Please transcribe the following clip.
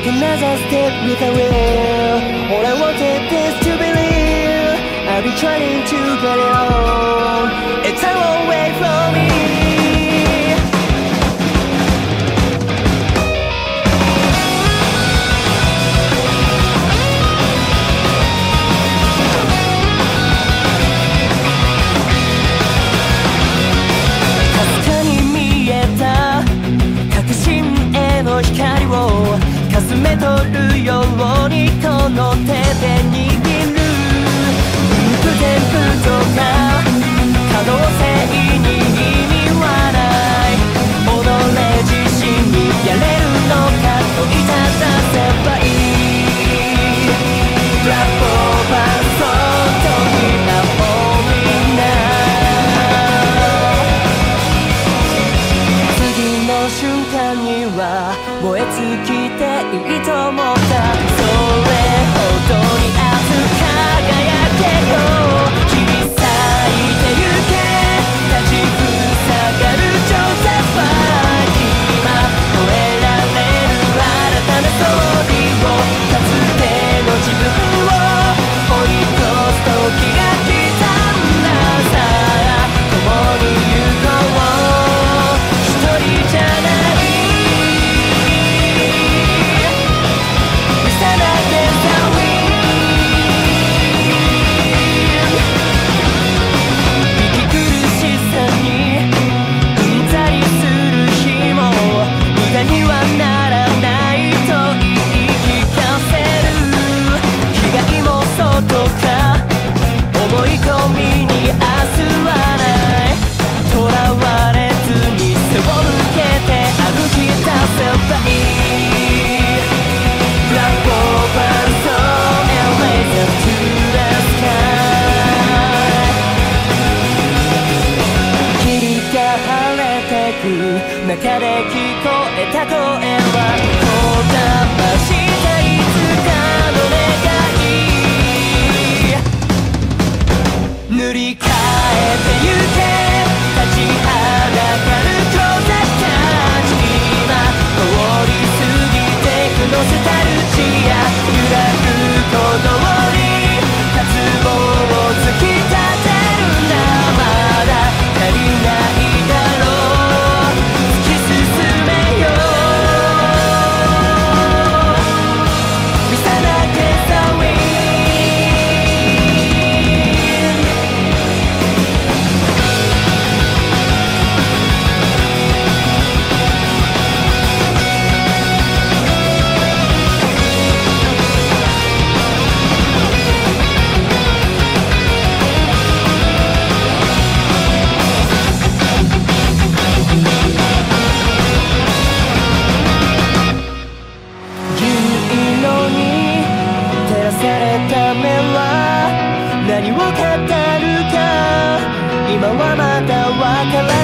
Take another step with a will. All I wanted is to believe. I've been trying to get it on の手で握る偶然とか可能性に意味はない己自身にやれるのかといただせばいいラップな次の瞬間には燃え尽きていいと思った。中で聞こえた声はこだましされた目は何を語るか。今はまだ分からない